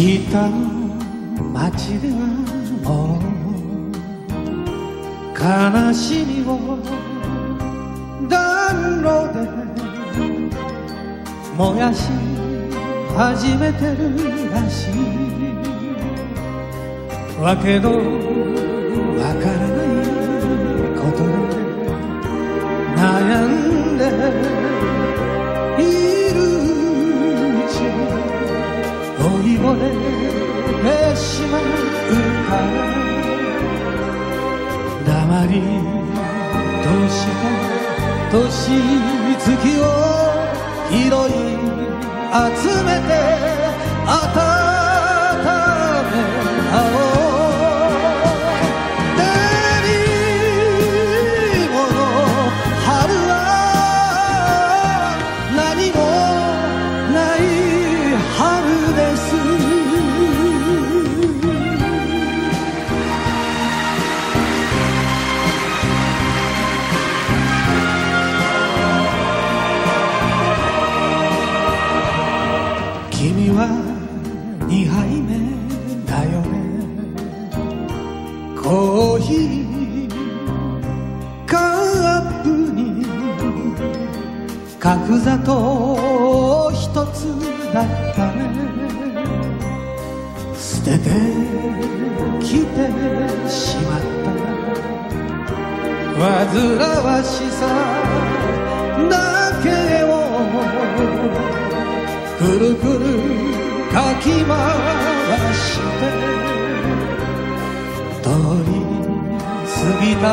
北の街ではもう悲しみを暖炉で燃やし始めてるらしい。わけのわからないことで悩んでれてしまうから黙りとした年月を拾い集めてコーヒーカップに角砂糖一つだったね。捨ててきてしまった。煩わしさだけをくるくるかき回して。通り過ぎた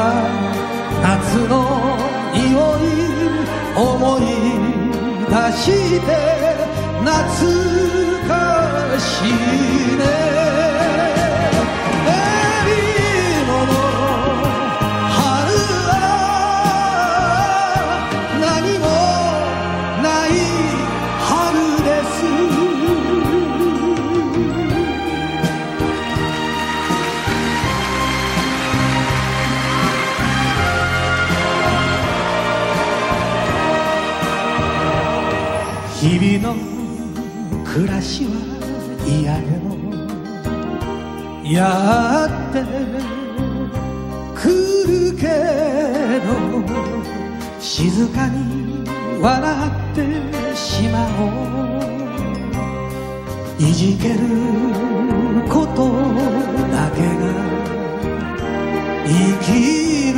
夏の匂い思い出して懐かしい。日々の暮らしは嫌でもやってくるけど静かに笑ってしまおういじけることだけが生きる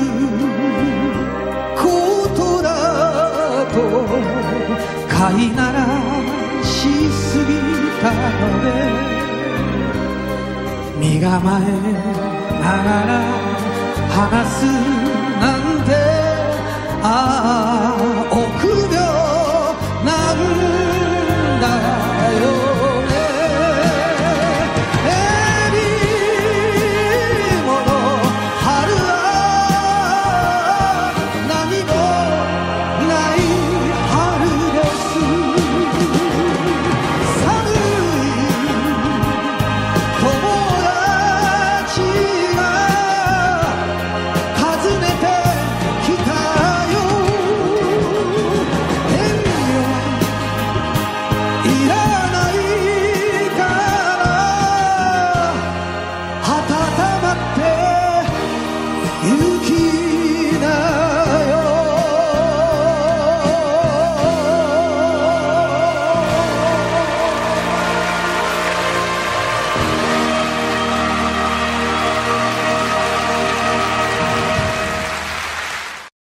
ことだと飼い。な身構えながら話すなんてああ